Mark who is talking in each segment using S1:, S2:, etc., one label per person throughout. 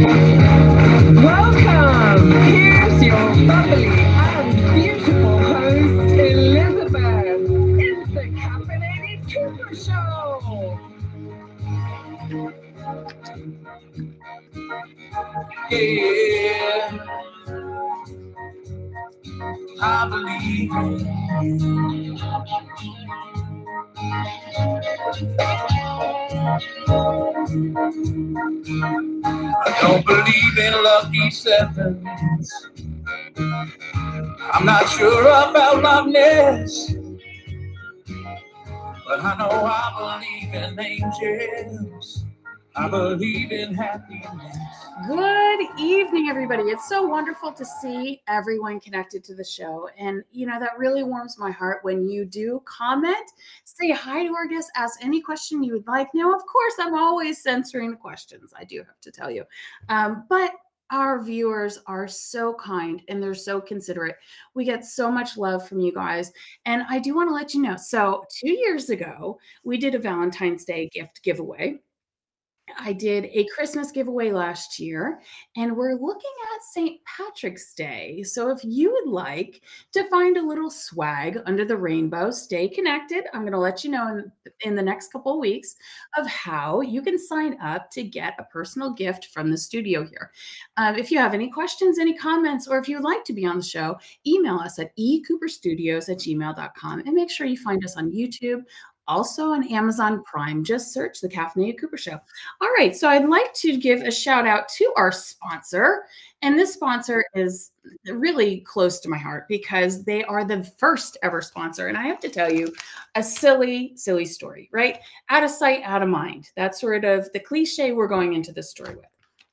S1: Welcome.
S2: I'm not sure about Loch Ness. But I know I believe in angels. I believe in happiness.
S3: Good evening, everybody. It's so wonderful to see everyone connected to the show. And, you know, that really warms my heart when you do comment, say hi to our guests, ask any question you would like. Now, of course, I'm always censoring the questions, I do have to tell you. Um, but our viewers are so kind and they're so considerate. We get so much love from you guys. And I do want to let you know so, two years ago, we did a Valentine's Day gift giveaway. I did a Christmas giveaway last year, and we're looking at St. Patrick's Day. So, if you would like to find a little swag under the rainbow, stay connected. I'm going to let you know in, in the next couple of weeks of how you can sign up to get a personal gift from the studio here. Um, if you have any questions, any comments, or if you would like to be on the show, email us at ecooperstudios at gmail.com and make sure you find us on YouTube, also on Amazon Prime. Just search the Caffeinated Cooper Show. All right, so I'd like to give a shout out to our sponsor. And this sponsor is really close to my heart because they are the first ever sponsor. And I have to tell you a silly, silly story, right? Out of sight, out of mind. That's sort of the cliche we're going into this story with.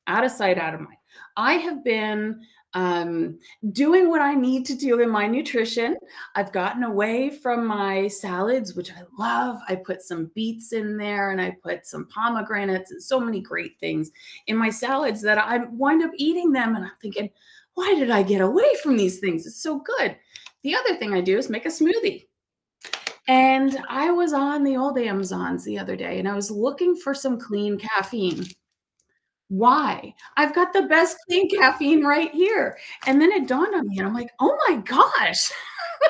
S3: Out of sight, out of mind. I have been um, doing what I need to do in my nutrition. I've gotten away from my salads, which I love. I put some beets in there and I put some pomegranates and so many great things in my salads that I wind up eating them. And I'm thinking, why did I get away from these things? It's so good. The other thing I do is make a smoothie. And I was on the old Amazons the other day and I was looking for some clean caffeine why? I've got the best clean caffeine right here. And then it dawned on me, and I'm like, oh my gosh,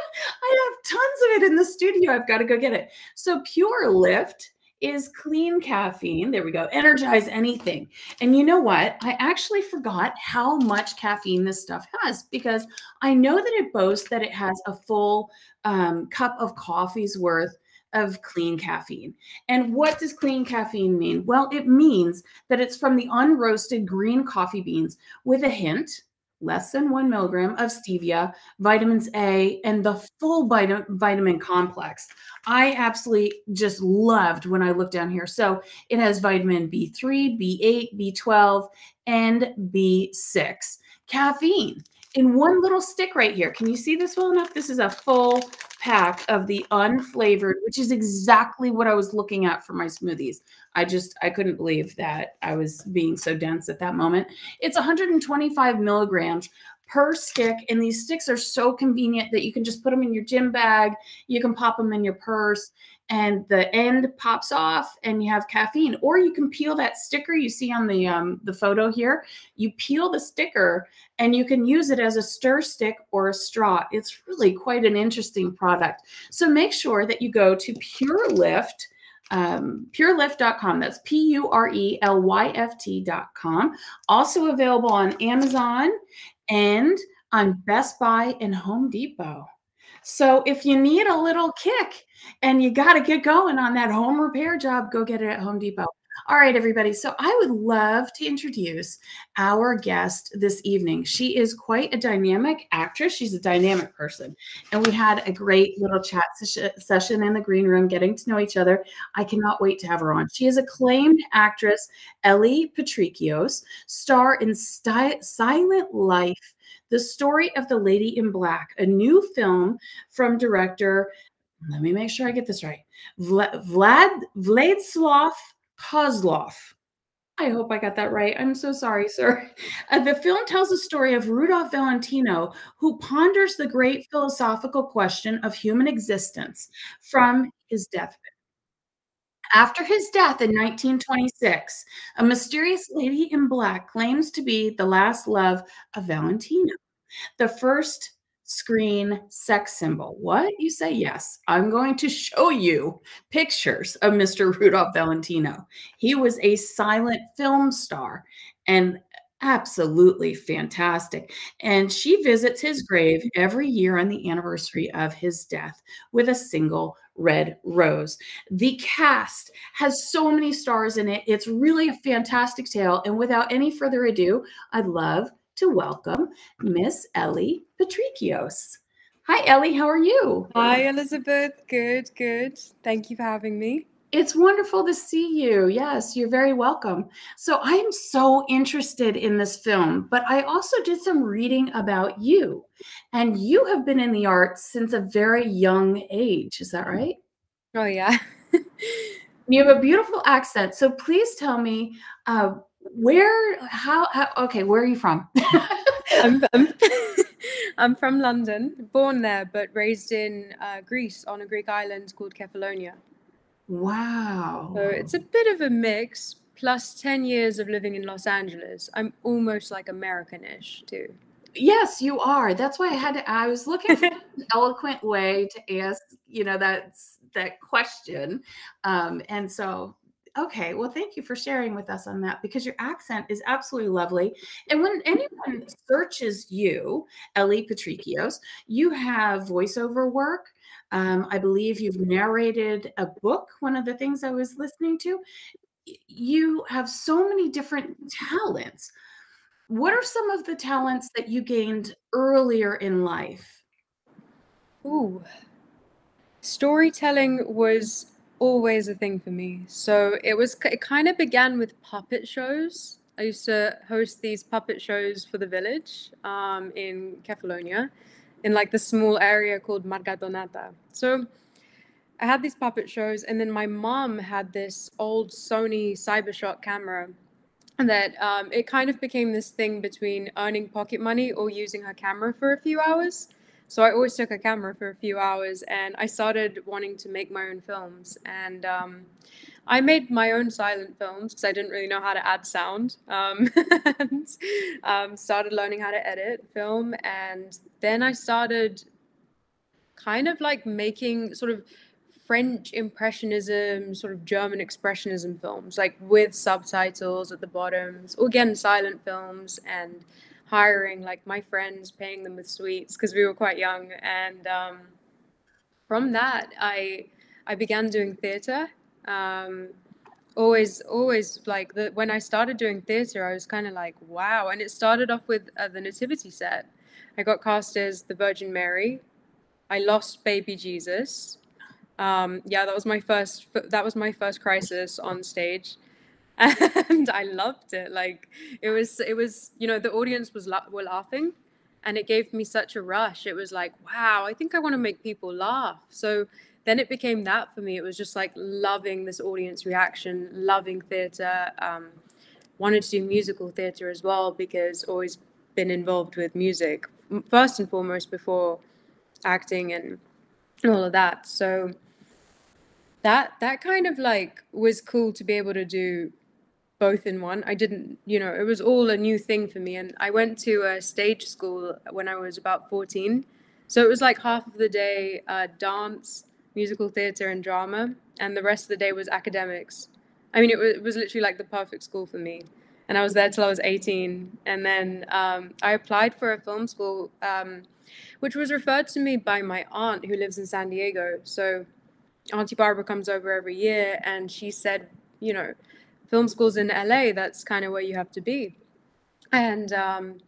S3: I have tons of it in the studio. I've got to go get it. So, Pure Lyft is clean caffeine. There we go. Energize anything. And you know what? I actually forgot how much caffeine this stuff has because I know that it boasts that it has a full um, cup of coffee's worth of clean caffeine. And what does clean caffeine mean? Well, it means that it's from the unroasted green coffee beans with a hint, less than one milligram of stevia, vitamins A, and the full vitamin, complex. I absolutely just loved when I looked down here. So it has vitamin B3, B8, B12, and B6. Caffeine in one little stick right here. Can you see this well enough? This is a full pack of the unflavored, which is exactly what I was looking at for my smoothies. I just, I couldn't believe that I was being so dense at that moment. It's 125 milligrams per stick. And these sticks are so convenient that you can just put them in your gym bag. You can pop them in your purse and the end pops off and you have caffeine or you can peel that sticker you see on the um, the photo here you peel the sticker and you can use it as a stir stick or a straw it's really quite an interesting product so make sure that you go to pure lyft um, purelyft.com. That's P U R E L Y F T.com. Also available on Amazon and on Best Buy and Home Depot. So if you need a little kick and you got to get going on that home repair job, go get it at Home Depot. All right, everybody. So I would love to introduce our guest this evening. She is quite a dynamic actress. She's a dynamic person. And we had a great little chat session in the green room, getting to know each other. I cannot wait to have her on. She is acclaimed actress Ellie Patrikios, star in Silent Life, the story of the Lady in Black, a new film from director. Let me make sure I get this right. Vlad, Vlad Vladislav Kozlov. I hope I got that right. I'm so sorry, sir. Uh, the film tells the story of Rudolph Valentino, who ponders the great philosophical question of human existence from his deathbed. After his death in 1926, a mysterious lady in black claims to be the last love of Valentino, the first screen sex symbol. What? You say yes. I'm going to show you pictures of Mr. Rudolph Valentino. He was a silent film star and absolutely fantastic. And she visits his grave every year on the anniversary of his death with a single red rose. The cast has so many stars in it. It's really a fantastic tale. And without any further ado, I'd love to welcome Miss Ellie Patrikios. Hi, Ellie. How are you?
S4: Hi, Elizabeth. Good, good. Thank you for having me.
S3: It's wonderful to see you. Yes, you're very welcome. So, I am so interested in this film, but I also did some reading about you. And you have been in the arts since a very young age. Is that right?
S4: Oh, yeah.
S3: you have a beautiful accent. So, please tell me uh, where, how, how, okay, where are you from?
S4: I'm, I'm, I'm, from London, born there, but raised in uh, Greece on a Greek island called Kefalonia.
S3: Wow.
S4: So it's a bit of a mix, plus 10 years of living in Los Angeles. I'm almost like American-ish too.
S3: Yes, you are. That's why I had to I was looking for an eloquent way to ask, you know, that's that question. Um, and so okay, well, thank you for sharing with us on that because your accent is absolutely lovely. And when anyone searches you, Ellie Patrikios, you have voiceover work, um, I believe you've narrated a book, one of the things I was listening to. You have so many different talents. What are some of the talents that you gained earlier in life?
S4: Ooh, storytelling was always a thing for me. So it was, it kind of began with puppet shows. I used to host these puppet shows for the village um, in Kefalonia in like the small area called Margatonata. So I had these puppet shows, and then my mom had this old Sony Cybershot camera that um, it kind of became this thing between earning pocket money or using her camera for a few hours. So I always took a camera for a few hours, and I started wanting to make my own films. And um, I made my own silent films because I didn't really know how to add sound. Um, and um, started learning how to edit film, and then I started kind of like making sort of French impressionism, sort of German expressionism films, like with subtitles at the bottom. So again, silent films and hiring like my friends, paying them with sweets because we were quite young. And um, from that, I I began doing theater. Um, always always like the when i started doing theater i was kind of like wow. And it started off with uh, the nativity set. I got cast as the virgin mary. I lost baby jesus. Um, yeah that was my first that was my first crisis on stage and i loved it like it was it was you know the audience was la- were laughing and it gave me such a rush it was like wow i think i want to make people laugh so then it became that for me. It was just like loving this audience reaction, loving theatre. Um, wanted to do musical theatre as well because always been involved with music first and foremost before acting and all of that. So that that kind of like was cool to be able to do both in one. I didn't, you know, it was all a new thing for me. And I went to a stage school when I was about 14. So it was like half of the day uh, dance, musical theatre and drama, and the rest of the day was academics. I mean, it was, it was literally like the perfect school for me. And I was there till I was 18. And then um, I applied for a film school, um, which was referred to me by my aunt who lives in San Diego. So Auntie Barbara comes over every year, and she said, you know, film schools in LA, that's kind of where you have to be. And um,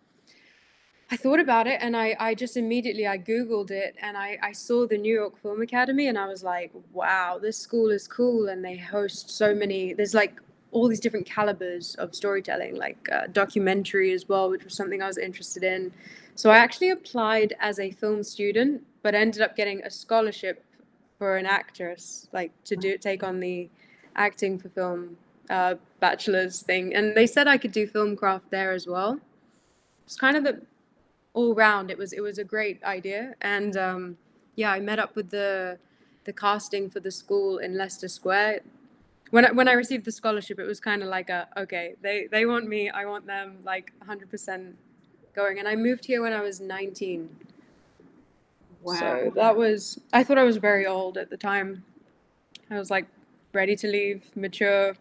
S4: I thought about it and I, I just immediately I googled it and I, I saw the New York Film Academy and I was like, wow, this school is cool and they host so many. There's like all these different calibers of storytelling, like uh, documentary as well, which was something I was interested in. So I actually applied as a film student, but ended up getting a scholarship for an actress, like to do take on the acting for film uh, bachelor's thing. And they said I could do film craft there as well. It's kind of the all round, it was it was a great idea. And um, yeah, I met up with the the casting for the school in Leicester Square. when I, when I received the scholarship, it was kind of like a okay, they they want me, I want them, like 100% going. And I moved here when I was 19.
S3: Wow.
S4: So that was I thought I was very old at the time. I was like ready to leave, mature,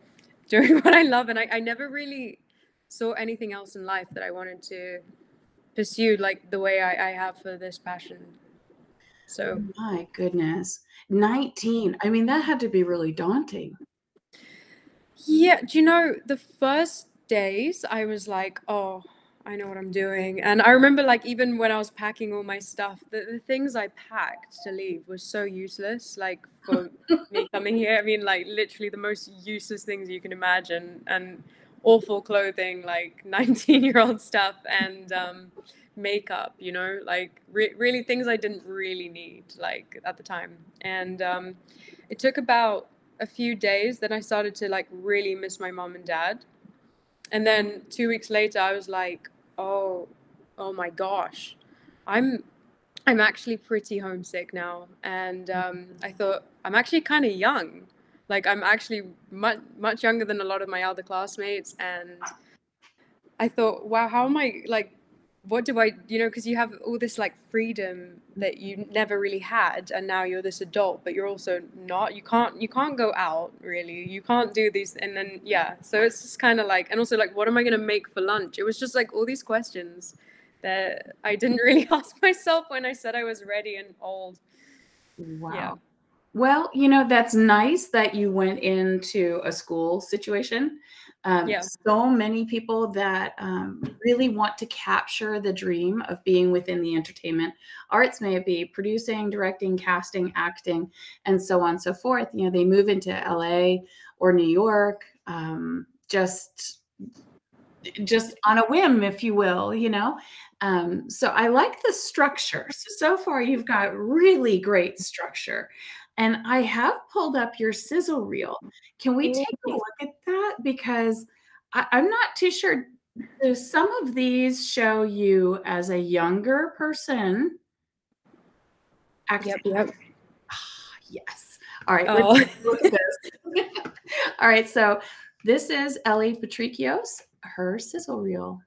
S4: doing what I love, and I, I never really saw anything else in life that I wanted to pursue like the way I, I have for this passion. So oh
S3: My goodness. 19. I mean, that had to be really daunting.
S4: Yeah, do you know the first days I was like, oh, I know what I'm doing. And I remember like even when I was packing all my stuff, the, the things I packed to leave were so useless. Like for me coming here, I mean like literally the most useless things you can imagine and awful clothing, like 19 year old stuff and um makeup, you know, like re- really things I didn't really need like at the time. And um it took about a few days then i started to like really miss my mom and dad and then two weeks later i was like oh oh my gosh. I'm i'm actually pretty homesick now. And um, i thought i'm actually kind of young. Like i'm actually much much younger than a lot of my other classmates. And i thought wow how am i like what do I, you know, because you have all this like freedom that you never really had, and now you're this adult, but you're also not. You can't, you can't go out really. You can't do these, and then yeah. So it's just kind of like, and also like, what am I gonna make for lunch? It was just like all these questions that I didn't really ask myself when I said I was ready and old.
S3: Wow.
S4: Yeah.
S3: Well, you know, that's nice that you went into a school situation. Um,
S4: Yeah.
S3: So many people that um, really want to capture the dream of being within the entertainment arts, may it be producing, directing, casting, acting, and so on and so forth. You know, they move into LA or New York, um, just just on a whim, if you will, you know. Um, so I like the structure. So so far you've got really great structure. And I have pulled up your sizzle reel. Can we take a look at that? Because I, I'm not too sure. Do some of these show you as a younger person? Acting.
S4: Yep.
S3: Yes. All right.
S4: Oh.
S3: Let's look at this. All right. So this is Ellie Patrikios, her sizzle reel.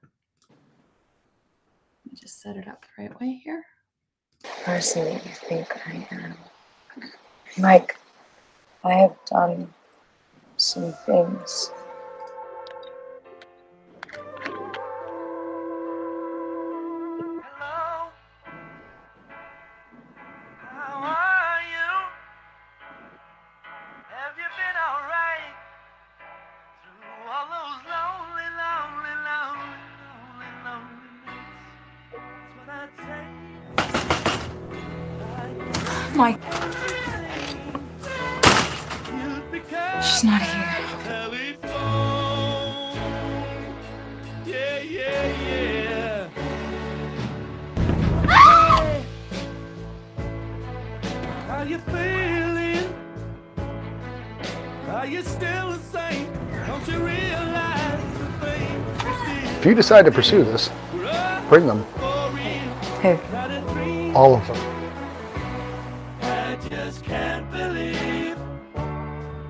S3: Let me just set it up the right way here.
S5: person that you think I am. Mike, I have done some things.
S2: You
S6: decide to pursue this, bring them,
S2: for real?
S5: Who?
S2: Not a dream.
S6: all of them.
S2: I just can't believe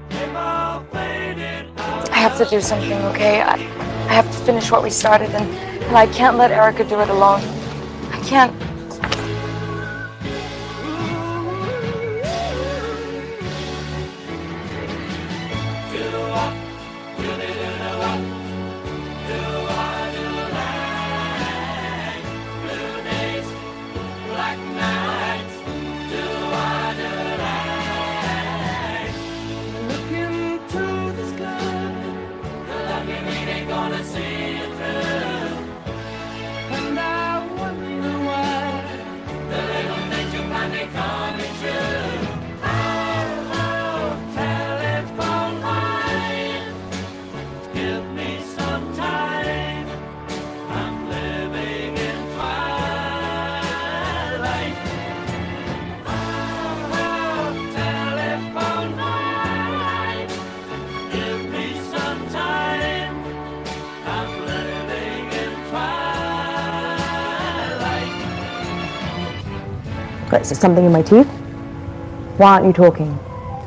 S2: they've all faded out.
S5: I have to do something, okay? I, I have to finish what we started, and, and I can't let Erica do it alone. I can't.
S7: Is there something in my teeth? Why aren't you talking?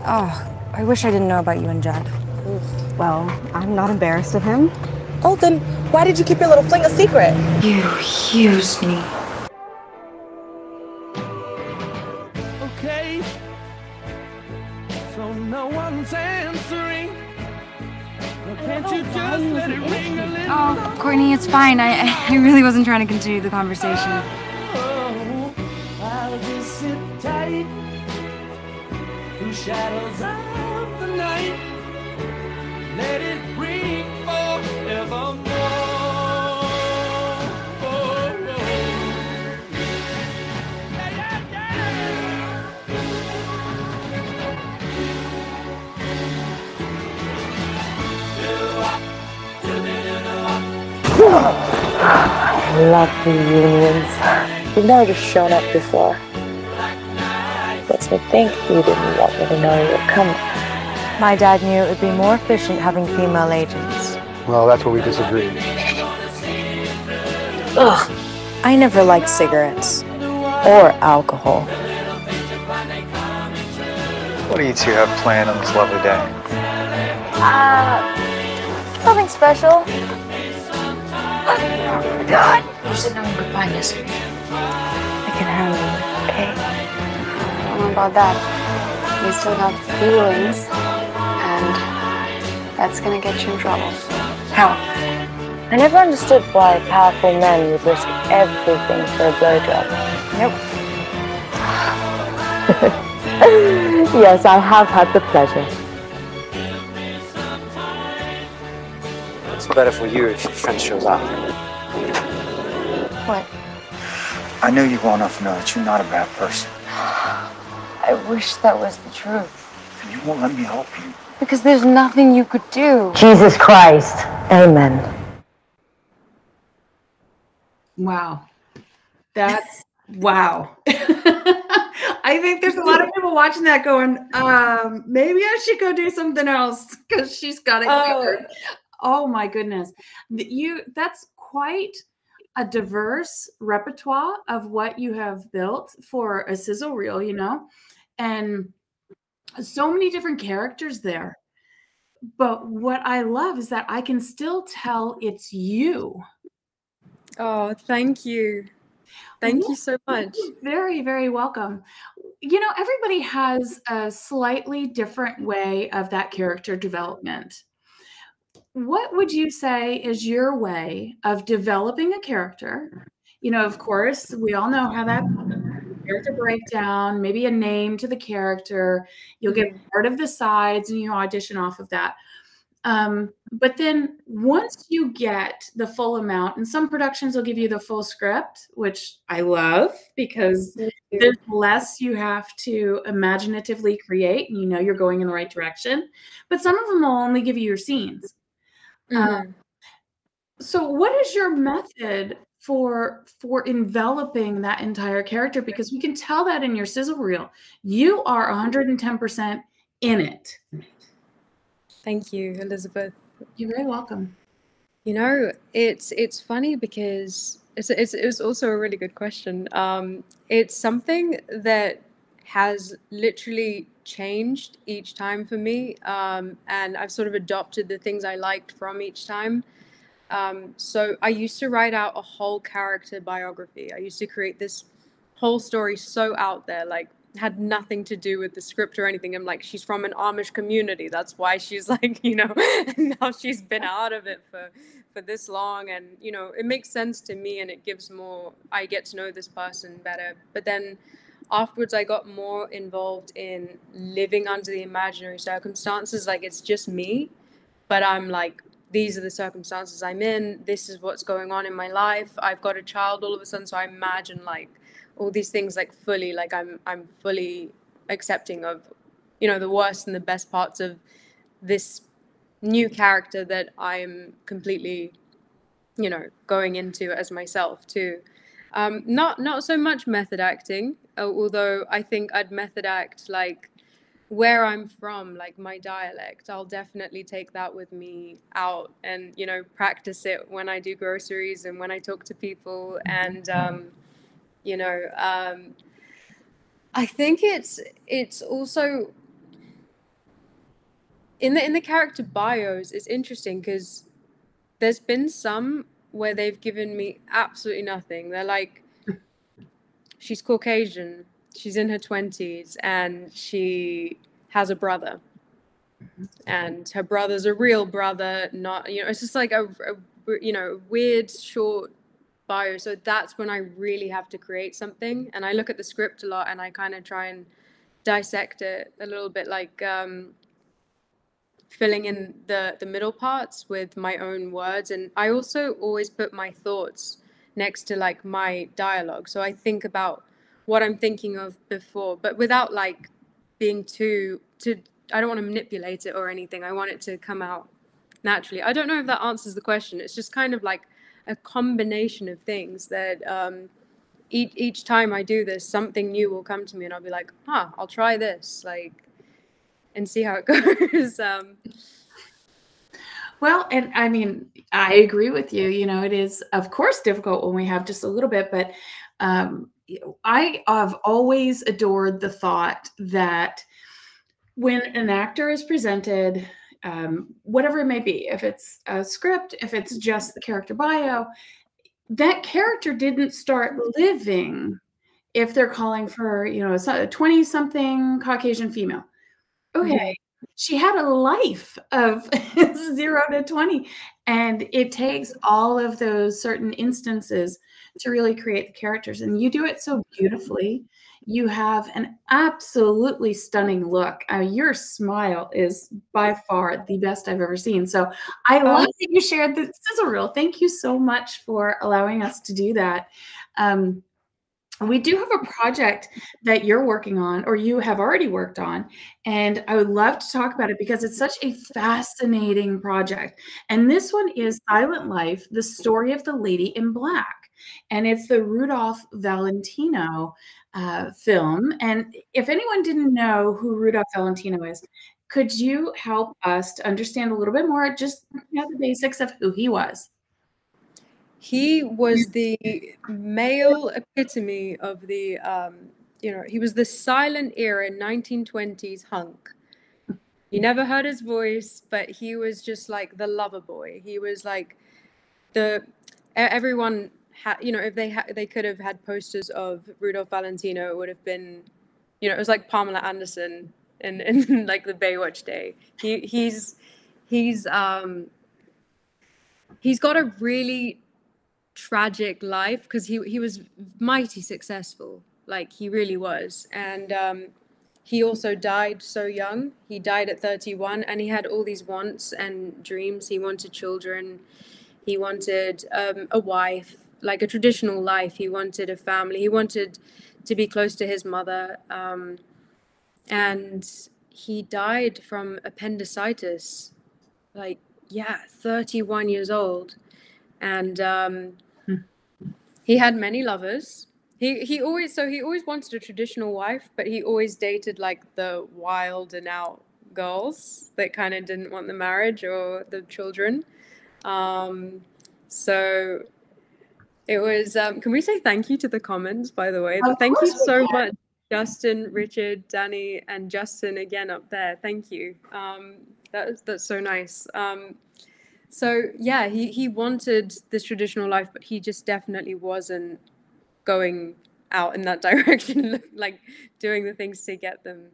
S5: Oh, I wish I didn't know about you and Jed.
S7: Well, I'm not embarrassed of him.
S8: Oh, then why did you keep your little fling a secret?
S5: You used me.
S2: Okay. So no one's answering. Well, can't you just let it ring a little?
S9: Oh, Courtney, it's fine. I, I really wasn't trying to continue the conversation.
S2: Through shadows of the night. Let it ring forevermore.
S5: I love reunions. You've never just shown up before. Makes me think you didn't want me to know you were coming.
S7: My dad knew it would be more efficient having female agents.
S6: Well, that's where we disagree.
S5: Ugh. I never liked cigarettes. Or alcohol.
S10: What do you two have planned on this lovely day?
S5: Uh, nothing special. Oh, God. You said no one could find us. I can handle it, okay?
S9: I don't know about that. You still have feelings, and that's gonna get you in trouble.
S5: How? I never understood why powerful men would risk everything for a blowjob.
S9: Nope.
S5: yes, I have had the pleasure.
S10: It's better for you if your friend shows up.
S5: What?
S10: I know you well enough to know that you're not a bad person.
S5: I wish that was the truth.
S10: And you won't let me help you.
S5: Because there's nothing you could do.
S7: Jesus Christ.
S5: Amen.
S3: Wow. That's wow. I think there's a lot of people watching that going, um, maybe I should go do something else because she's got it
S4: Oh.
S3: covered. Oh my goodness. You that's quite a diverse repertoire of what you have built for a sizzle reel, you know, and so many different characters there. But what I love is that I can still tell it's you.
S4: Oh, thank you. Thank you so much.
S3: Very, very welcome. You know, everybody has a slightly different way of that character development. What would you say is your way of developing a character? You know, of course, we all know how that character breakdown, maybe a name to the character. You'll get part of the sides and you audition off of that. Um, but then once you get the full amount, and some productions will give you the full script, which I love because there's less you have to imaginatively create, and you know you're going in the right direction. But some of them will only give you your scenes. Um, so, what is your method for for enveloping that entire character? Because we can tell that in your sizzle reel, you are 110 percent in it.
S4: Thank you, Elizabeth.
S3: You're very welcome.
S4: You know, it's it's funny because it's it's, it's also a really good question. Um, it's something that has literally changed each time for me, um, and I've sort of adopted the things I liked from each time. Um, so I used to write out a whole character biography. I used to create this whole story so out there, like had nothing to do with the script or anything. I'm like, she's from an Amish community. That's why she's like, you know, now she's been out of it for for this long, and you know, it makes sense to me, and it gives more. I get to know this person better. But then afterwards, I got more involved in living under the imaginary circumstances. Like it's just me, but I'm like these are the circumstances I'm in. This is what's going on in my life. I've got a child all of a sudden, so I imagine like all these things like fully, like I'm I'm fully accepting of, you know, the worst and the best parts of this new character that I'm completely, you know, going into as myself too. Um, not not so much method acting, uh, although I think I'd method act like where I'm from, like my dialect, I'll definitely take that with me out and, you know, practice it when I do groceries and when I talk to people. And, um, you know, um, I think it's, it's also, in the in the character bios, it's interesting because there's been some where they've given me absolutely nothing. They're like, she's Caucasian, she's in her twenties, and she has a brother, and her brother's a real brother. Not you know, it's just like a, a you know weird short bio. So that's when I really have to create something, and I look at the script a lot, and I kind of try and dissect it a little bit, like. Um, filling in the the middle parts with my own words and i also always put my thoughts next to like my dialogue so i think about what i'm thinking of before but without like being too to i don't want to manipulate it or anything i want it to come out naturally i don't know if that answers the question it's just kind of like a combination of things that um each, each time i do this something new will come to me and i'll be like huh i'll try this like and see how it goes. um,
S3: well, and I mean, I agree with you. You know, it is, of course, difficult when we have just a little bit, but um, I have always adored the thought that when an actor is presented, um, whatever it may be, if it's a script, if it's just the character bio, that character didn't start living if they're calling for, you know, a 20 something Caucasian female. Okay she had a life of 0 to 20 and it takes all of those certain instances to really create the characters and you do it so beautifully. You have an absolutely stunning look. Uh, your smile is by far the best i've ever seen. So i love that you shared this is a real thank you so much for allowing us to do that. Um, we do have a project that you're working on or you have already worked on and i would love to talk about it because it's such a fascinating project. And this one is silent life the story of the lady in black and it's the rudolph valentino uh, film. And if anyone didn't know who rudolph valentino is could you help us to understand a little bit more just you know, the basics of who he was?
S4: He was the male epitome of the um, you know he was the silent era 1920s hunk. You never heard his voice but he was just like the lover boy. He was like the everyone you know if they had they could have had posters of rudolph valentino it would have been you know it was like pamela anderson in, in like the baywatch day. He he's he's um he's got a really tragic life because he he was mighty successful. Like he really was. And um, he also died so young. He died at 31 and he had all these wants and dreams. He wanted children. He wanted um, a wife like a traditional life he wanted a family he wanted to be close to his mother um, and he died from appendicitis like yeah 31 years old and um, he had many lovers. He he always so he always wanted a traditional wife, but he always dated like the wild and out girls that kind of didn't want the marriage or the children. Um, so it was. Um, can we say thank you to the comments, by the way? Of thank you so much, Justin, Richard, Danny, and Justin again up there. Thank you. Um, that, that's so nice. Um, so yeah, he he wanted this traditional life, but he just definitely wasn't going out in that direction, like doing the things to get them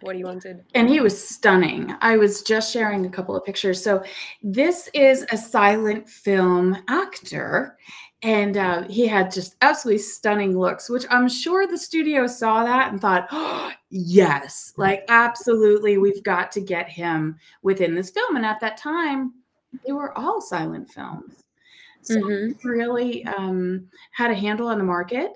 S4: what he wanted.
S3: And he was stunning. I was just sharing a couple of pictures. So this is a silent film actor. And uh, he had just absolutely stunning looks, which I'm sure the studio saw that and thought, oh, yes, like absolutely, we've got to get him within this film. And at that time, they were all silent films. So mm-hmm. really um, had a handle on the market,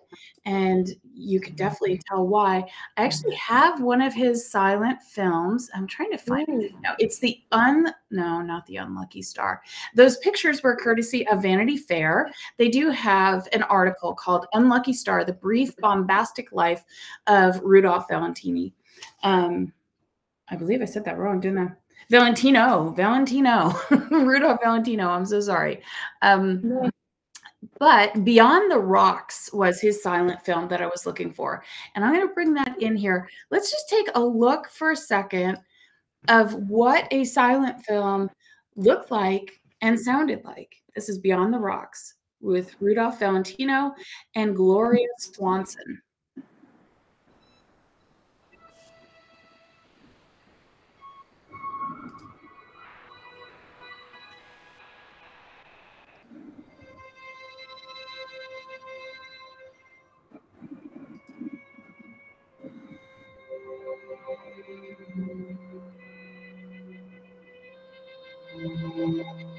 S3: and you could definitely tell why. I actually have one of his silent films. I'm trying to find Ooh. it. No, it's the un. No, not the Unlucky Star. Those pictures were courtesy of Vanity Fair. They do have an article called "Unlucky Star: The Brief Bombastic Life of Rudolph Valentini." Um, I believe I said that wrong, didn't I? Valentino, Valentino, Rudolph Valentino. I'm so sorry. Um, but Beyond the Rocks was his silent film that I was looking for. And I'm going to bring that in here. Let's just take a look for a second of what a silent film looked like and sounded like. This is Beyond the Rocks with Rudolph Valentino and Gloria Swanson. Thank you.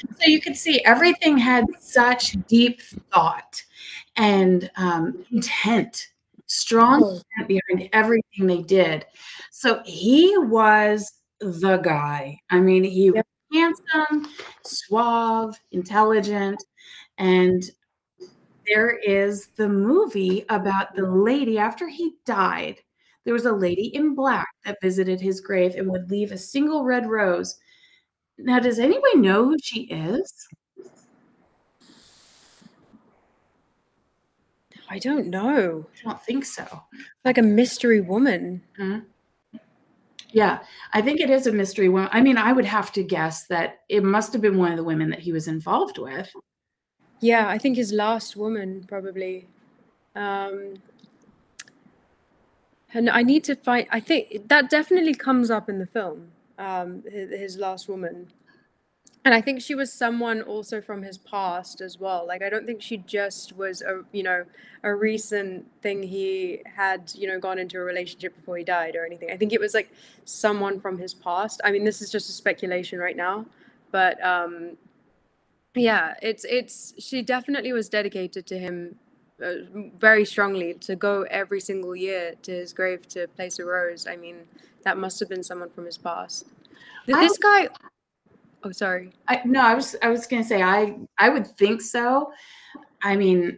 S3: So you could see everything had such deep thought and um, intent, strong intent behind everything they did. So he was the guy. I mean, he was handsome, suave, intelligent, and there is the movie about the lady after he died. There was a lady in black that visited his grave and would leave a single red rose now, does anybody know who she is?
S4: I don't know.
S3: I don't think so.
S4: Like a mystery woman.
S3: Mhm. Yeah, I think it is a mystery woman. I mean, I would have to guess that it must have been one of the women that he was involved with.
S4: Yeah, I think his last woman probably. Um, and I need to find. I think that definitely comes up in the film. Um, his, his last woman, and I think she was someone also from his past as well. Like I don't think she just was a you know a recent thing he had you know gone into a relationship before he died or anything. I think it was like someone from his past. I mean, this is just a speculation right now, but um, yeah, it's it's she definitely was dedicated to him very strongly to go every single year to his grave to place a rose. I mean, that must have been someone from his past.
S3: I-
S4: This guy. Oh, sorry.
S3: I no, I was I was gonna say I I would think so. I mean,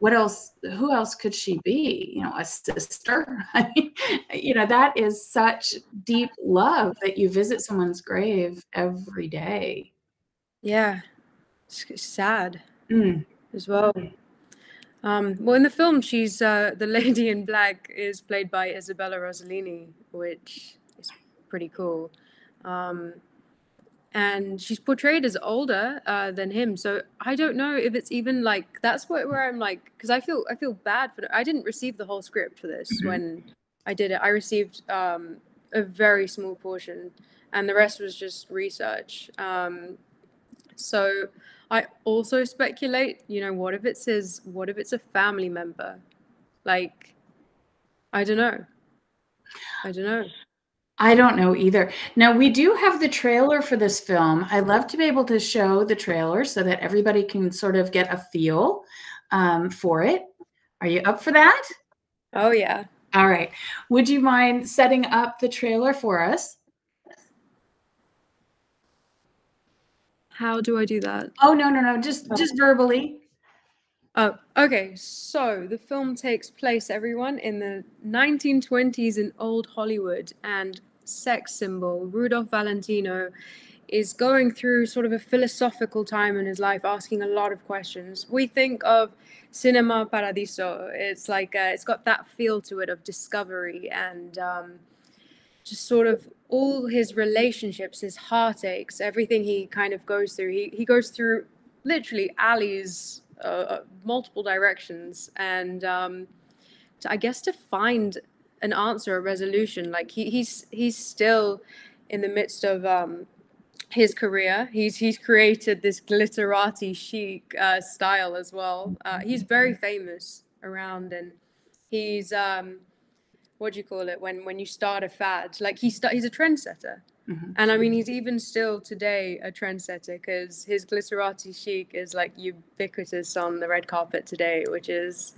S3: what else? Who else could she be? You know, a sister. I mean, you know, that is such deep love that you visit someone's grave every day.
S4: Yeah, it's, it's sad
S3: Mm.
S4: as well. Um, well, in the film, she's uh, the lady in black is played by Isabella Rossellini, which is pretty cool. Um, and she's portrayed as older uh, than him, so I don't know if it's even like that's what where I'm like because I feel I feel bad for I didn't receive the whole script for this
S3: Mhm.
S4: when I did it. I received um, a very small portion, and the rest was just research. Um, so I also speculate, you know, what if it says, what if it's a family member? Like, I don't know. I don't know.
S3: I don't know either. Now, we do have the trailer for this film. I'd love to be able to show the trailer so that everybody can sort of get a feel um, for it. Are you up for that?
S4: Oh, yeah.
S3: All right. Would you mind setting up the trailer for us?
S4: How do I do that?
S3: Oh, no, no, no. Just just verbally.
S4: Oh, okay. So the film takes place, everyone, in the 1920s in old Hollywood, and sex symbol Rudolph Valentino is going through sort of a philosophical time in his life, asking a lot of questions. We think of Cinema Paradiso. It's like uh, it's got that feel to it of discovery and um, just sort of all his relationships, his heartaches, everything he kind of goes through. He he goes through literally alleys, uh, uh, multiple directions, and um, to, I guess to find an answer, a resolution. Like he he's he's still in the midst of um, his career. He's he's created this glitterati chic uh, style as well. Uh, he's very famous around, and he's um, what do you call it when when you start a fad? Like he sta- he's a trendsetter.
S3: Mhm.
S4: And I mean, he's even still today a trendsetter because his glitterati chic is like ubiquitous on the red carpet today, which is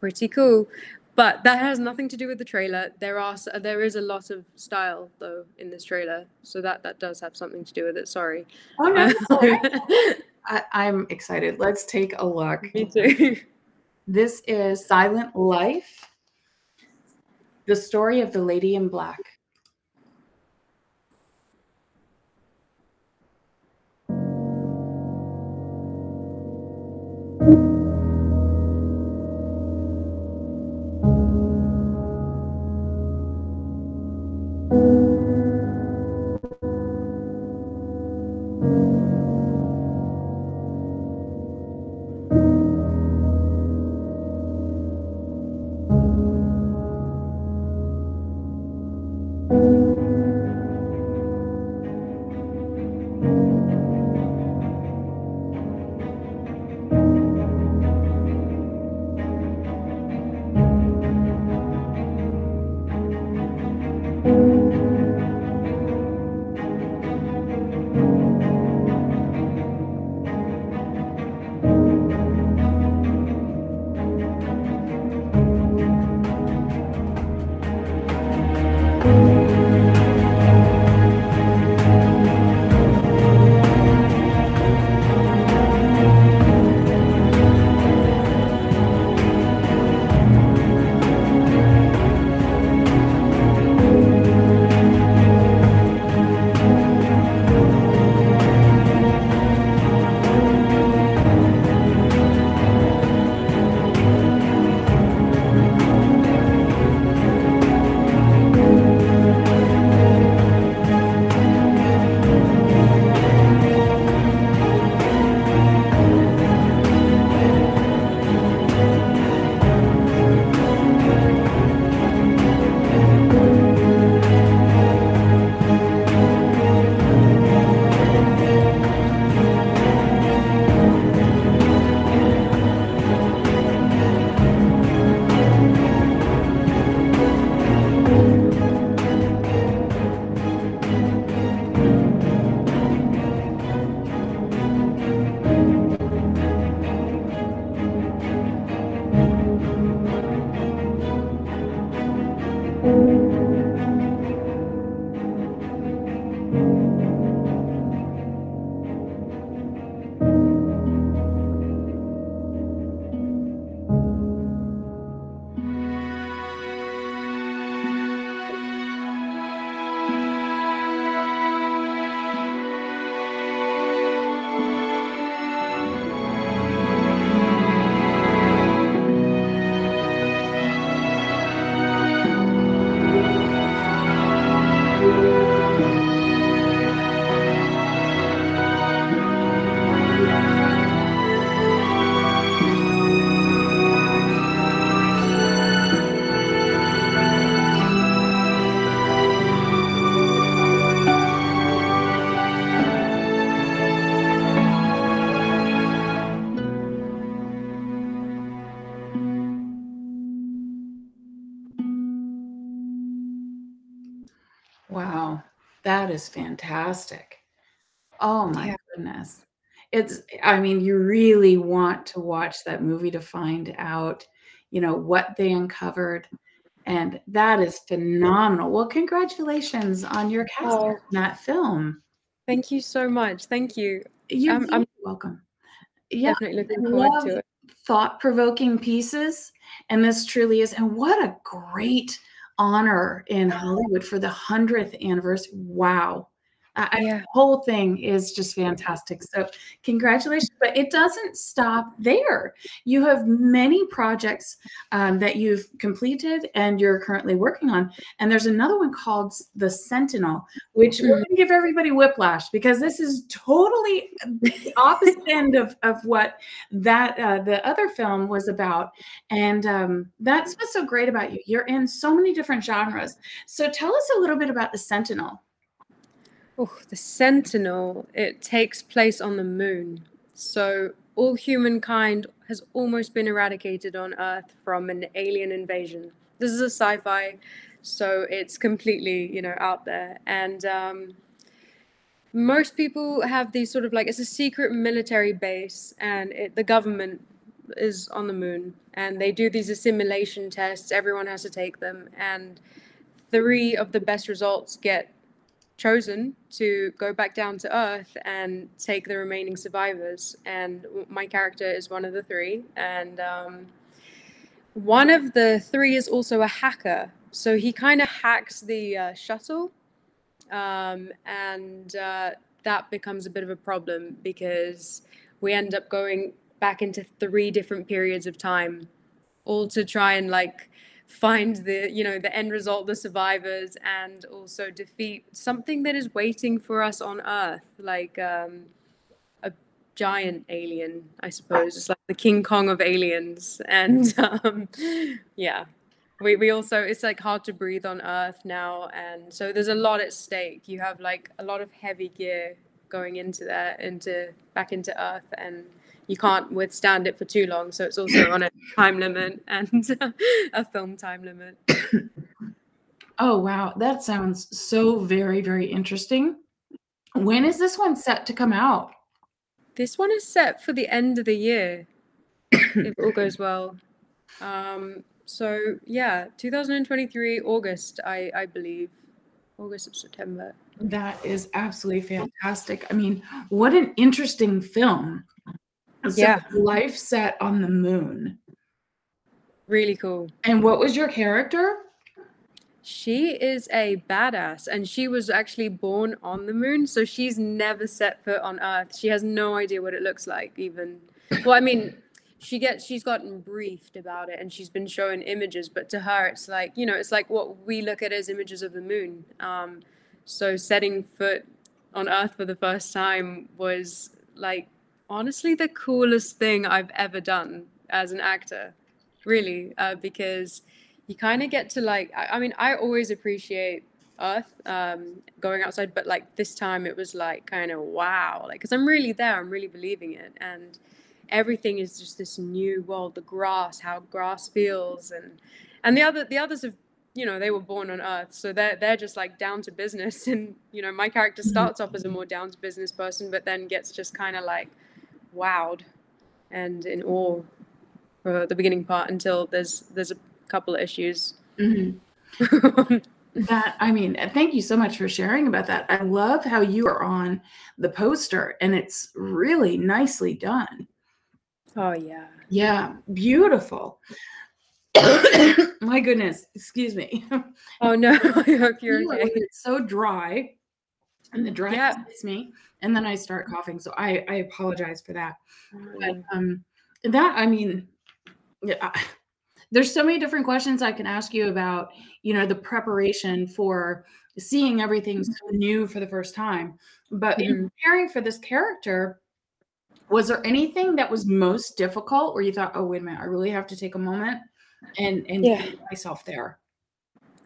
S4: pretty cool. But that has nothing to do with the trailer. There are there is a lot of style though in this trailer, so that that does have something to do with it. Sorry.
S3: Oh, no, it's. I, I'm excited. Let's take a look.
S4: Me too.
S3: This is Silent Life, the story of the lady in black. That is fantastic. Oh my
S4: Yeah.
S3: goodness. It's I mean, you really want to watch that movie to find out, you know, what they uncovered, and that is phenomenal. Well, congratulations on your casting
S4: Oh,
S3: in that film.
S4: thank you so much. Thank you.
S3: You're um,
S4: I'm, I'm
S3: welcome. Yeah,
S4: definitely looking forward
S3: love
S4: to it.
S3: thought-provoking pieces, and this truly is and what a great honor in Hollywood for the 100th anniversary. Wow. I,
S4: Yeah.
S3: the whole thing is just fantastic. So, congratulations. But it doesn't stop there. You have many projects um, that you've completed and you're currently working on. And there's another one called The Sentinel, which we're
S4: Mhm.
S3: going to give everybody whiplash because this is totally the opposite end of, of what that uh, the other film was about. And um, that's what's so great about you. You're in so many different genres. So, tell us a little bit about The Sentinel.
S4: Oh, the Sentinel, it takes place on the moon. So all humankind has almost been eradicated on Earth from an alien invasion. This is a sci-fi, so it's completely, you know, out there. And um, most people have these sort of like it's a secret military base, and it, the government is on the moon, and they do these assimilation tests. Everyone has to take them, and three of the best results get chosen to go back down to Earth and take the remaining survivors. And my character is one of the three. And um, one of the three is also a hacker. So he kind of hacks the uh, shuttle. Um, and uh, that becomes a bit of a problem because we end up going back into three different periods of time, all to try and like find the you know the end result the survivors and also defeat something that is waiting for us on earth like um a giant alien i suppose. It's like the king kong of aliens. And um yeah. We, we also it's like hard to breathe on earth now. And so there's a lot at stake. You have like a lot of heavy gear going into there into back into earth. And you can't withstand it for too long. So it's also on a time limit and a film time limit.
S3: Oh, wow. That sounds so very, very interesting. When is this one set to come out?
S4: This one is set for the end of the year, if all goes well. Um, so yeah, 2023 August, I I believe, August or September.
S3: That is absolutely fantastic. I mean, what an interesting film. So
S4: Yeah.
S3: life set on the moon.
S4: Really cool.
S3: And what was your character?
S4: She is a badass and she was actually born on the moon, so she's never set foot on Earth. She has no idea what it looks like even. Well, I mean, she gets she's gotten briefed about it and she's been shown images, but to her it's like, you know, it's like what we look at as images of the moon. Um so setting foot on Earth for the first time was like honestly the coolest thing I've ever done as an actor. Really, uh, because you kind of get to like I, I mean i always appreciate earth um going outside but like this time it was like kind of wow like because i'm really there i'm really believing it and everything is just this new world the grass how grass feels and and the other the others have you know they were born on earth so they're they're just like down to business and you know my character starts off as a more down to business person but then gets just kind of like wowed and in awe for the beginning part until there's there's a couple of issues
S3: Mhm. that I mean, thank you so much for sharing about that. I love how you are on the poster and it's really nicely done.
S4: oh yeah
S3: Yeah, beautiful. My goodness, excuse me.
S4: oh no i hope you're
S3: You
S4: okay
S3: It's so dry, and the dry
S4: Yeah.
S3: hits me, and then I start coughing. So I I apologize for that. But um, that I mean, yeah, I- there's so many different questions I can ask you about. You know, the preparation for seeing everything so new for the first time. But in
S4: Mhm.
S3: preparing for this character, was there anything that was most difficult where you thought, oh wait a minute, I really have to take a moment and and
S4: Yeah.
S3: get myself there?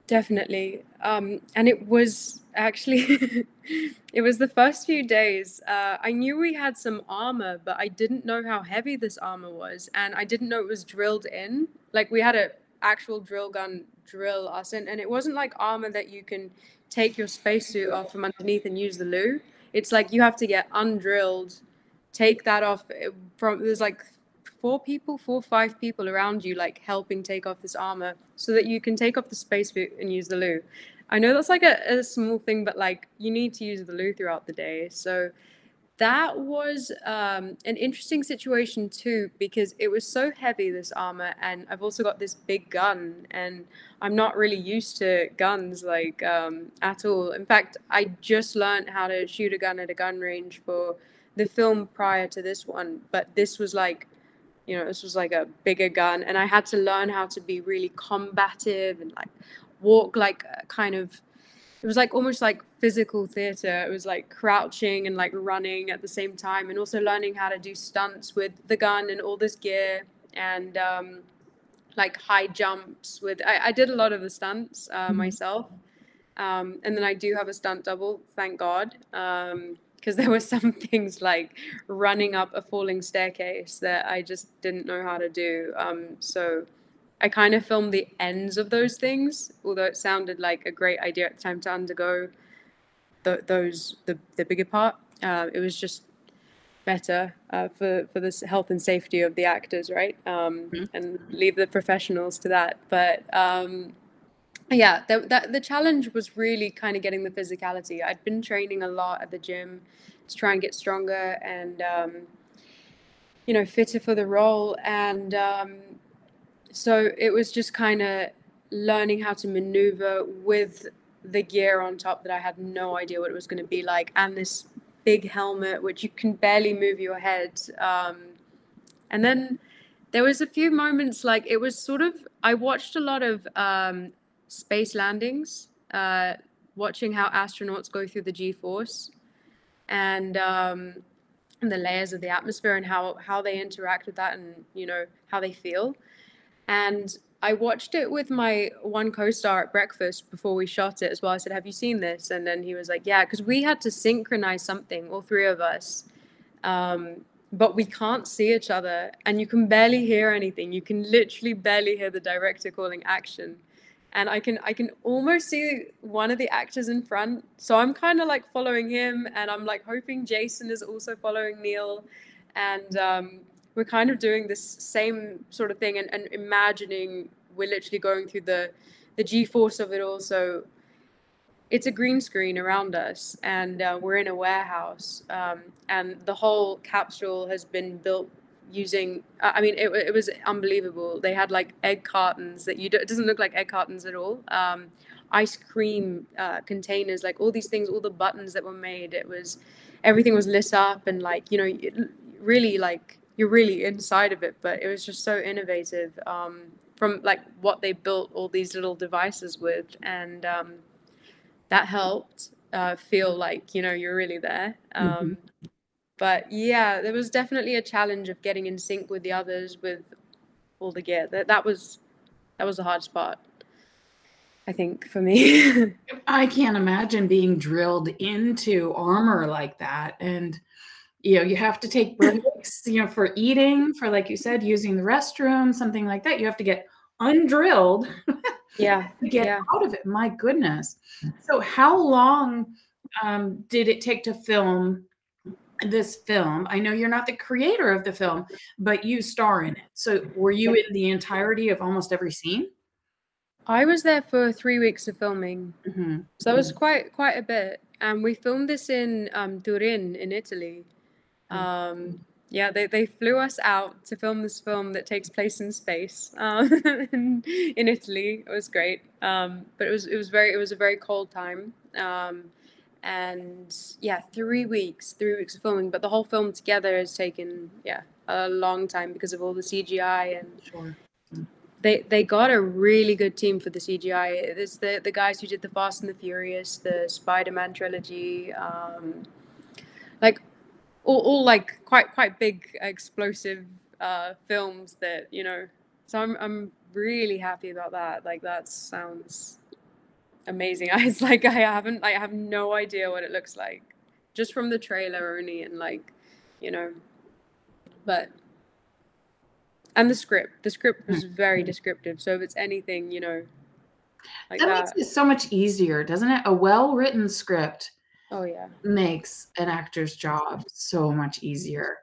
S4: Definitely. Um and it was actually it was the first few days. Uh i knew we had some armor but i didn't know how heavy this armor was and i didn't know it was drilled in. Like we had a actual drill gun drill us in and it wasn't like armor that you can take your spacesuit off from underneath and use the loo. It's like you have to get undrilled take that off eh, from there's like four people four five people around you like helping take off this armor so that you can take off the space spacesuit and use the loo. I know that's like a, a small thing but like you need to use the loo throughout the day. So that was um, an interesting situation too because it was so heavy this armor and i've also got this big gun and i'm not really used to guns like um, at all. In fact i just learned how to shoot a gun at a gun range for the film prior to this one but this was like you know this was like a bigger gun and i had to learn how to be really combative and like walk like a kind of it was like almost like physical theater it was like crouching and like running at the same time and also learning how to do stunts with the gun and all this gear and um like high jumps with i, I did a lot of the stunts uh,
S3: Mhm.
S4: myself um and then i do have a stunt double thank god um because there were some things like running up a falling staircase that I just didn't know how to do. Um, so I kind of filmed the ends of those things, although it sounded like a great idea at the time to undergo th- those the the bigger part. Uh, it was just better uh, for for the health and safety of the actors, right? Um,
S3: Mhm.
S4: And leave the professionals to that. But um, yeah, the, that the challenge was really kind of getting the physicality. I'd been training a lot at the gym to try and get stronger and um, you know fitter for the role, and um, so it was just kind of learning how to maneuver with the gear on top that I had no idea what it was going to be like, and this big helmet which you can barely move your head. Um, and then there was a few moments like it was sort of I watched a lot of um, space landings, uh, watching how astronauts go through the G-force, and um, and the layers of the atmosphere and how how they interact with that and you know how they feel, and I watched it with my one co-star at breakfast before we shot it as well. I said, "Have you seen this?" And then he was like, "Yeah," because we had to synchronize something, all three of us, um, but we can't see each other, and you can barely hear anything. You can literally barely hear the director calling action, and I can I can almost see one of the actors in front. So I'm kind of like following him, and I'm like hoping Jason is also following Neil, and um, we're kind of doing this same sort of thing and, and imagining we're literally going through the the g-force of it all so it's a green screen around us and uh, we're in a warehouse um, and the whole capsule has been built using i mean it, it was unbelievable. They had like egg cartons that you do, it doesn't look like egg cartons at all. Um, ice cream uh, containers like all these things all the buttons that were made it was everything was lit up and like you know really like you're really inside of it but it was just so innovative um, from like what they built all these little devices with. And um, that helped uh, feel like you know you're really there. Um, mm-hmm. But yeah there was definitely a challenge of getting in sync with the others with all the gear that, that was that was a hard spot I think for me.
S3: I can't imagine being drilled into armor like that. And you know you have to take breaks you know for eating for like you said using the restroom something like that you have to get undrilled
S4: yeah
S3: to get
S4: yeah.
S3: out of it my goodness so how long um, did it take to film this film i know you're not the creator of the film but you star in it. So were you in the entirety of almost every scene?
S4: I was there for three weeks of filming. Mm-hmm. so that was quite quite a bit. And we filmed this in um, turin in italy. Mm. Um, yeah, they, they flew us out to film this film that takes place in space um, in, in, Italy. It was great, um, but it was it was very it was a very cold time, um, and yeah, three weeks, three weeks of filming. But the whole film together has taken yeah a long time because of all the CGI and
S3: sure.
S4: they they got a really good team for the CGI. It's the the guys who did the Fast and the Furious, the Spider-Man trilogy, um, like all, all like quite quite big explosive uh, films that you know. So I'm I'm really happy about that. Like that sounds amazing. I was like I haven't I have no idea what it looks like just from the trailer only and like you know, but and the script the script was hmm. very descriptive. So if it's anything you know.
S3: Like that, that makes it so much easier, doesn't it? A well written script
S4: Oh yeah.
S3: Makes an actor's job so much easier.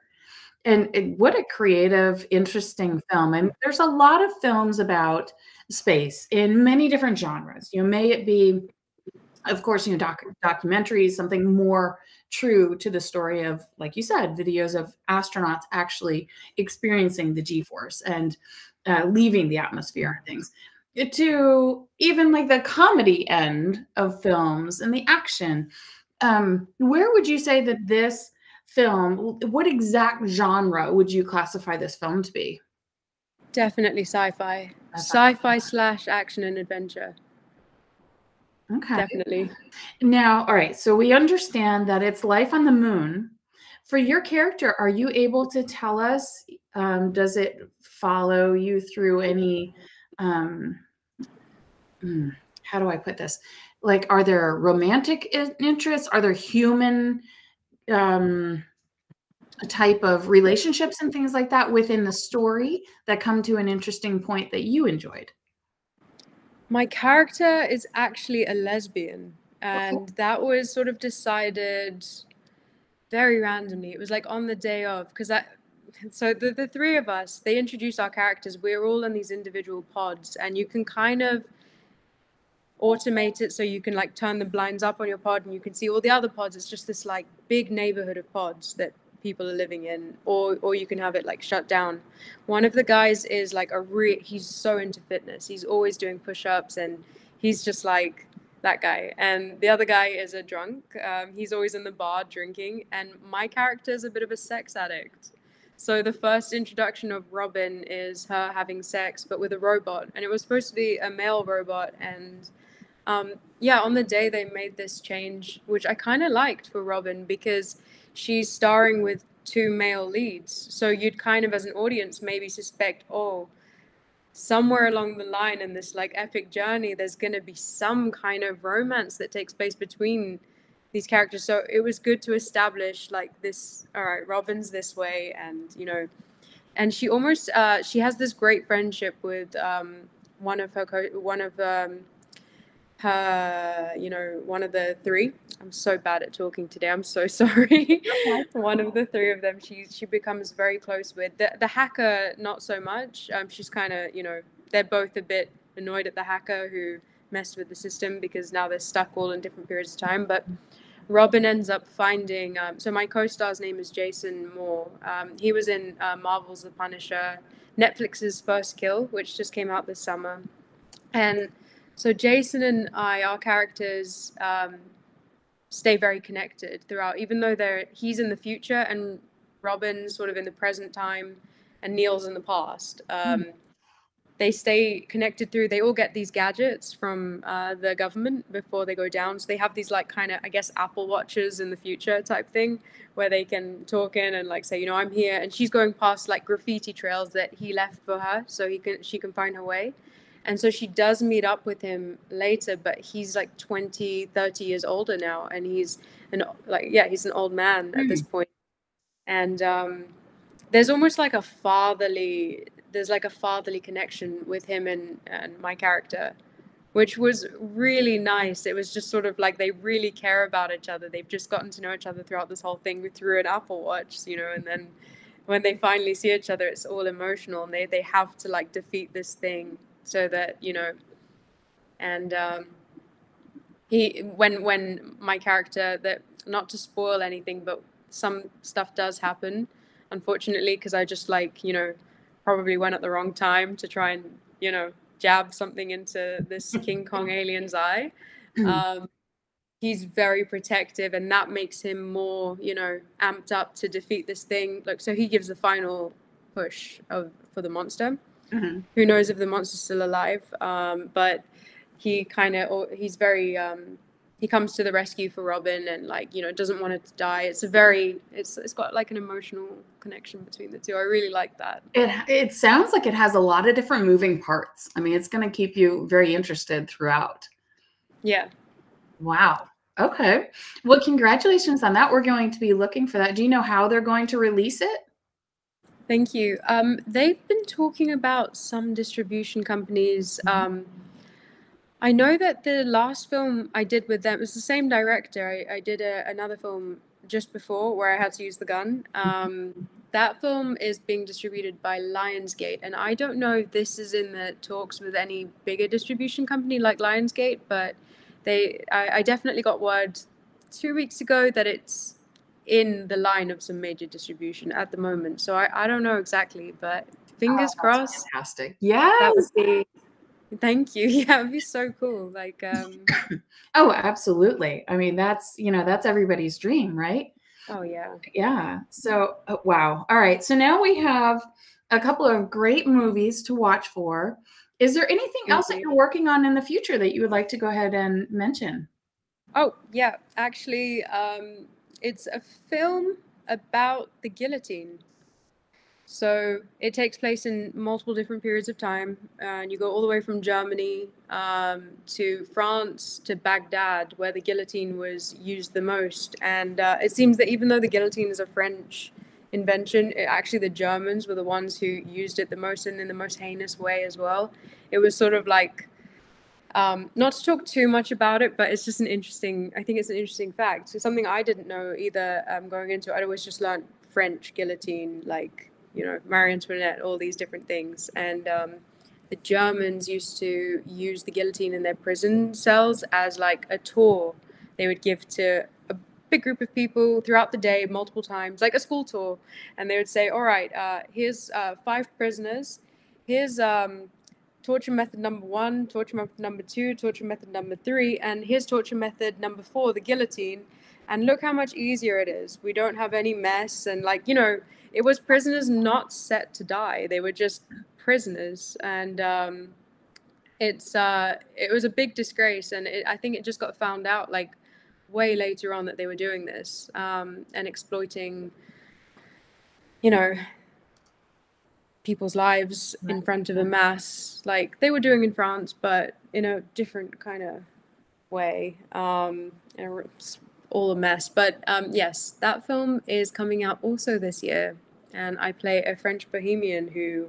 S3: And it, what a creative, interesting film. And there's a lot of films about space in many different genres. You know, may it be, of course, you know, doc, documentaries, something more true to the story of, like you said, videos of astronauts actually experiencing the G-force and uh, leaving the atmosphere and things to even like the comedy end of films and the action um, where would you say that this film, what exact genre would you classify this film to be?
S4: Definitely sci-fi. Sci-fi slash action and adventure.
S3: Okay.
S4: Definitely.
S3: Now, all right. So we understand that it's life on the moon. For your character, are you able to tell us? Um, does it follow you through any? Um, hmm, how do I put this? like are there romantic interests are there human um type of relationships and things like that within the story that come to an interesting point that you enjoyed?
S4: My character is actually a lesbian and that was sort of decided very randomly. It was like on the day of because that so the, the three of us they introduce our characters. We're all in these individual pods and you can kind of automate it so you can like turn the blinds up on your pod and you can see all the other pods. It's just this like big neighborhood of pods that people are living in or or you can have it like shut down. One of the guys is like a re he's so into fitness. He's always doing push-ups and he's just like that guy. And the other guy is a drunk. Um, he's always in the bar drinking. And my character is a bit of a sex addict. So the first introduction of robin is her having sex but with a robot. And it was supposed to be a male robot. And um, yeah on the day they made this change which i kind of liked for robin because she's starring with two male leads. So you'd kind of, as an audience, maybe suspect, oh, somewhere along the line in this like epic journey, there's going to be some kind of romance that takes place between these characters. So it was good to establish like this. All right, Robin's this way, and you know, and she almost uh, she has this great friendship with um, one of her co- one of um, her, you know, one of the three. I'm so bad at talking today. I'm so sorry. one of the three of them, she she becomes very close with the the hacker. Not so much. Um, she's kind of, you know, they're both a bit annoyed at the hacker who messed with the system because now they're stuck all in different periods of time. But Robin ends up finding. Um, so my co-star's name is Jason Moore. Um, he was in uh, Marvel's The Punisher, Netflix's First Kill, which just came out this summer, and so Jason and I, our characters, um, stay very connected throughout, even though they're he's in the future and Robin's sort of in the present time, and Neil's in the past. Um, mm. They stay connected through. They all get these gadgets from uh, the government before they go down. So they have these like kind of I guess Apple watches in the future type thing, where they can talk in and like say, you know, I'm here, and she's going past like graffiti trails that he left for her, so he can she can find her way and so she does meet up with him later but he's like 20 30 years older now and he's an like yeah he's an old man at this mm. point. And um, there's almost like a fatherly there's like a fatherly connection with him and and my character which was really nice. It was just sort of like they really care about each other. They've just gotten to know each other throughout this whole thing through an apple watch you know and then when they finally see each other it's all emotional and they they have to like defeat this thing so that you know and um, he when when my character that not to spoil anything but some stuff does happen unfortunately because i just like you know probably went at the wrong time to try and you know jab something into this king kong alien's eye. Um, he's very protective and that makes him more you know amped up to defeat this thing. Like so he gives the final push of for the monster Mm-hmm. Who knows if the monster's still alive? Um, but he kind of he's very um, he comes to the rescue for Robin and like you know doesn't want it to die. It's a very it's it's got like an emotional connection between the two. I really like that.
S3: It it sounds like it has a lot of different moving parts. I mean, it's going to keep you very interested throughout.
S4: Yeah.
S3: Wow. Okay. Well, congratulations on that. We're going to be looking for that. Do you know how they're going to release it?
S4: Thank you. Um, they've been talking about some distribution companies. Mm-hmm. Um, I know that the last film I did with them was the same director. I, I did a, another film just before where I had to use the gun. Mm-hmm. Um, that film is being distributed by Lionsgate, and I don't know if this is in the talks with any bigger distribution company like Lionsgate, but they I, I definitely got word two weeks ago that it's in the line of some major distribution at the moment. So I, I don't know exactly, but fingers oh, crossed.
S3: Fantastic. Yeah.
S4: That would be thank you. Yeah, it'd be so cool. Like um
S3: Oh, absolutely. I mean, that's you know, that's everybody's dream, right?
S4: Oh yeah.
S3: Yeah. So oh, wow. All right. So now we have a couple of great movies to watch for. Is there anything else that you're working on in the future that you would like to go ahead and mention?
S4: Oh, yeah. Actually, um it's a film about the guillotine. So it takes place in multiple different periods of time, and you go all the way from Germany um, to France to Baghdad, where the guillotine was used the most. And uh, it seems that even though the guillotine is a French invention, it, actually the Germans were the ones who used it the most and in the most heinous way as well. It was sort of like um, not to talk too much about it, but it's just an interesting. I think it's an interesting fact. It's something I didn't know either. Um, going into, it. I always just learned French guillotine, like you know Marie Antoinette, all these different things, and um, the Germans used to use the guillotine in their prison cells as like a tour they would give to a big group of people throughout the day, multiple times, like a school tour. And they would say, All right, uh, here's uh, five prisoners. Here's um, torture method number one, torture method number two, torture method number three, and here's torture method number four, the guillotine. And look how much easier it is. We don't have any mess. And, like, you know, it was prisoners not set to die, they were just prisoners. And, um, it's uh it was a big disgrace and it, i think it just got found out like way later on that they were doing this um and exploiting you know people's lives in front of a mass like they were doing in france but in a different kind of way um and it's all a mess but um yes that film is coming out also this year and i play a french bohemian who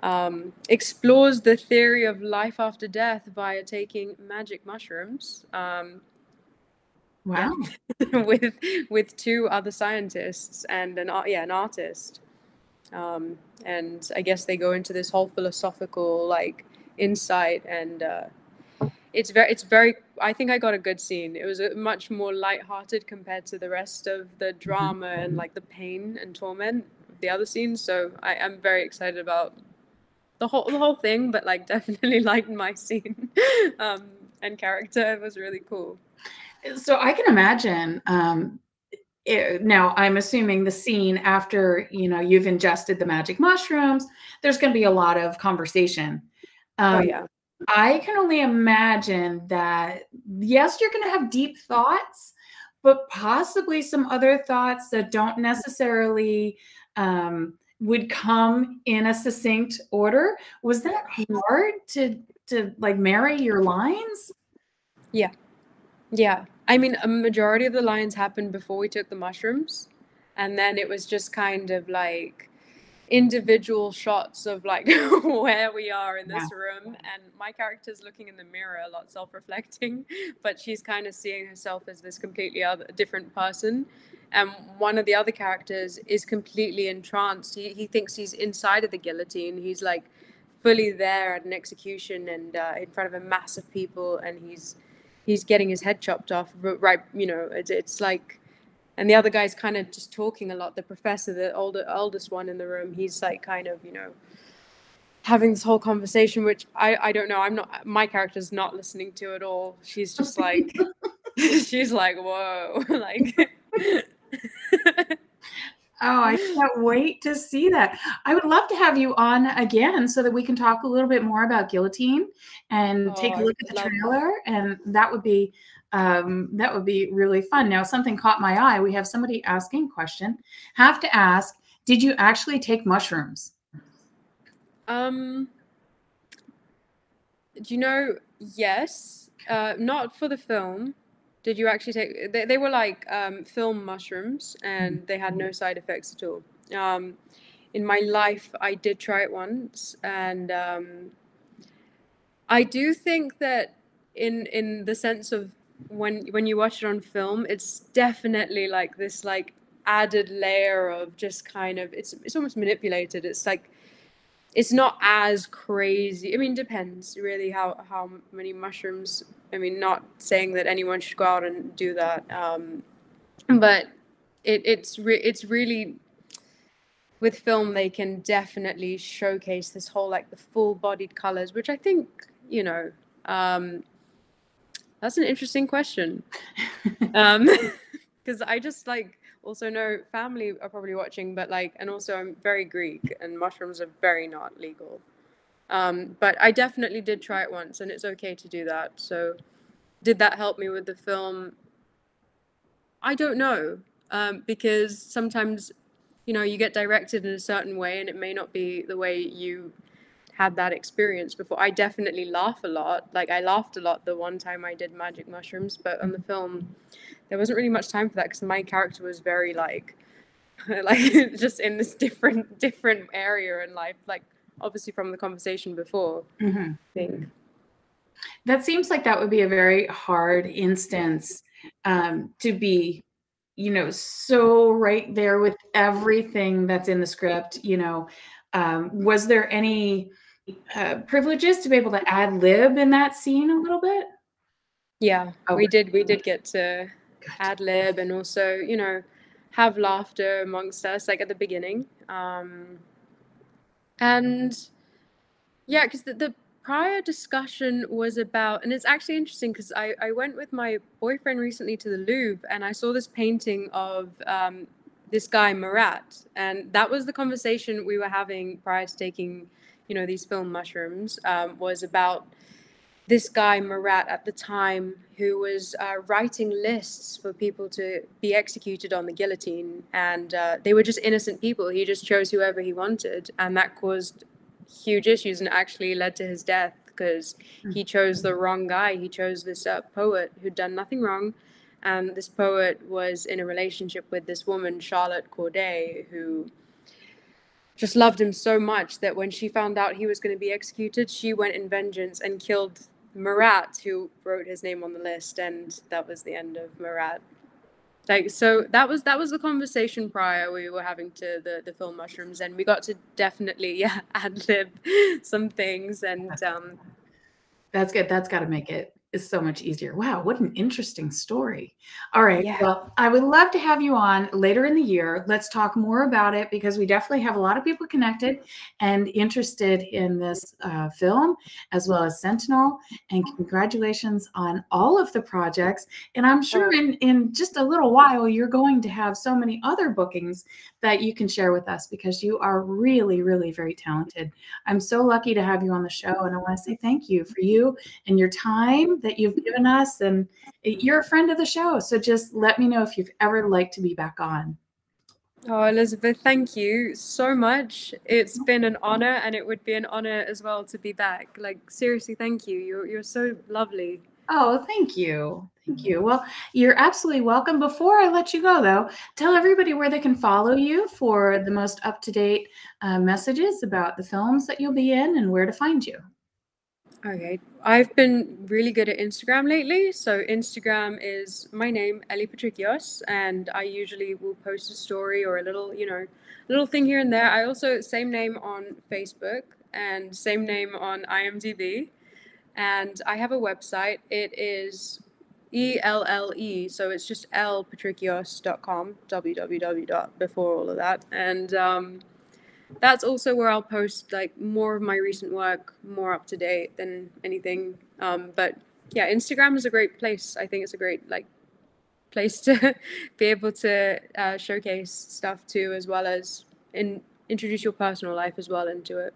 S4: um, explores the theory of life after death via taking magic mushrooms. Um,
S3: Wow.
S4: with with two other scientists and an art, yeah, an artist. Um, and I guess they go into this whole philosophical like insight, and uh, it's very, it's very. I think I got a good scene. It was a much more light-hearted compared to the rest of the drama and like the pain and torment of the other scenes. So I am very excited about the whole the whole thing, but like definitely liked my scene um, and character. It was really cool.
S3: So I can imagine. Um, it, now I'm assuming the scene after you know you've ingested the magic mushrooms. There's going to be a lot of conversation. Um,
S4: oh yeah.
S3: I can only imagine that. Yes, you're going to have deep thoughts, but possibly some other thoughts that don't necessarily. Um, would come in a succinct order was that hard to to like marry your lines
S4: yeah yeah i mean a majority of the lines happened before we took the mushrooms and then it was just kind of like individual shots of like where we are in this yeah. room and my character's looking in the mirror a lot self-reflecting but she's kind of seeing herself as this completely other different person and one of the other characters is completely entranced. He, he thinks he's inside of the guillotine. He's like fully there at an execution and uh, in front of a mass of people, and he's he's getting his head chopped off. Right, you know, it's, it's like, and the other guy's kind of just talking a lot. The professor, the older oldest one in the room, he's like kind of you know having this whole conversation, which I I don't know. I'm not my character's not listening to at all. She's just like she's like whoa like
S3: Oh, I can't wait to see that. I would love to have you on again so that we can talk a little bit more about Guillotine and oh, take a look at the trailer. That. And that would be um, that would be really fun. Now, something caught my eye. We have somebody asking question. Have to ask, did you actually take mushrooms?
S4: Um, do you know? Yes, uh, not for the film. Did you actually take? They, they were like um, film mushrooms, and they had no side effects at all. Um, in my life, I did try it once, and um, I do think that in in the sense of when when you watch it on film, it's definitely like this like added layer of just kind of it's it's almost manipulated. It's like it's not as crazy. I mean, depends really how how many mushrooms I mean, not saying that anyone should go out and do that, um, but it, it's re- it's really with film they can definitely showcase this whole like the full-bodied colors, which I think you know. Um, that's an interesting question, because um, I just like also no family are probably watching, but like, and also I'm very Greek, and mushrooms are very not legal. Um, but I definitely did try it once, and it's okay to do that. So, did that help me with the film? I don't know, um, because sometimes, you know, you get directed in a certain way, and it may not be the way you had that experience before. I definitely laugh a lot. Like I laughed a lot the one time I did magic mushrooms, but on the film, there wasn't really much time for that because my character was very like, like just in this different different area in life, like obviously from the conversation before. Mm-hmm. I think
S3: that seems like that would be a very hard instance um, to be, you know, so right there with everything that's in the script. You know, um, was there any? Uh, privileges to be able to ad lib in that scene a little bit?
S4: Yeah,
S3: Oh,
S4: we did. We did get to ad lib and also, you know, have laughter amongst us, like at the beginning. Um, and yeah, because the, the prior discussion was about, and it's actually interesting because I, I went with my boyfriend recently to the Louvre and I saw this painting of um, this guy, Marat. And that was the conversation we were having prior to taking, you know, these film mushrooms, um, was about this guy Marat at the time who was uh, writing lists for people to be executed on the guillotine, and uh, they were just innocent people. He just chose whoever he wanted, and that caused huge issues and actually led to his death because he chose the wrong guy. He chose this uh, poet who'd done nothing wrong, and this poet was in a relationship with this woman, Charlotte Corday, who just loved him so much that when she found out he was going to be executed, she went in vengeance and killed Marat, who wrote his name on the list, and that was the end of Marat. Like so, that was that was the conversation prior we were having to the the film mushrooms, and we got to definitely yeah ad lib some things, and um,
S3: That's good. That's got to make it is so much easier. Wow, what an interesting story. All right.
S4: Yeah.
S3: Well, I would love to have you on later in the year. Let's talk more about it because we definitely have a lot of people connected and interested in this uh, film as well as Sentinel. And congratulations on all of the projects. And I'm sure in, in just a little while, you're going to have so many other bookings that you can share with us because you are really, really very talented. I'm so lucky to have you on the show. And I want to say thank you for you and your time that you've given us. And you're a friend of the show. So just let me know if you've ever liked to be back on.
S4: Oh, Elizabeth, thank you so much. It's been an honor, and it would be an honor as well to be back. Like seriously, thank you. You're you're so lovely.
S3: Oh, thank you. Thank you. Well, you're absolutely welcome. Before I let you go, though, tell everybody where they can follow you for the most up to date uh, messages about the films that you'll be in and where to find you.
S4: Okay, I've been really good at Instagram lately. So Instagram is my name, Ellie Patrikios, and I usually will post a story or a little, you know, little thing here and there. I also same name on Facebook and same name on IMDb, and I have a website. It is E L L E, so it's just ellepatrikios.com, www. before all of that, and um, that's also where I'll post like more of my recent work, more up to date than anything. Um, but yeah, Instagram is a great place. I think it's a great like place to be able to uh, showcase stuff too, as well as in, introduce your personal life as well into it.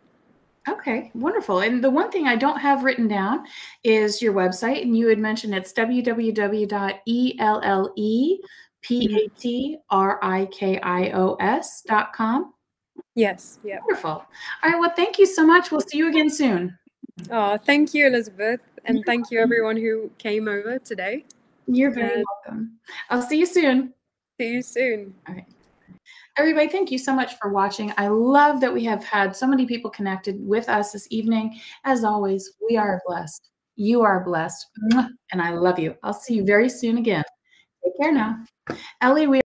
S3: Okay, wonderful. And the one thing I don't have written down is your website, and you had mentioned it's www.ellepatrikios.com.
S4: Yes, yeah.
S3: Wonderful. All right, well, thank you so much. We'll see you again soon.
S4: Oh, thank you, Elizabeth, and thank you everyone who came over today.
S3: You're very
S4: And
S3: welcome. I'll see you soon.
S4: see you soon.
S3: All right. Everybody, thank you so much for watching. I love that we have had so many people connected with us this evening. As always, we are blessed. You are blessed. And I love you. I'll see you very soon again. Take care now. Ellie, we